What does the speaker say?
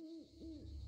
mm, mm. mm.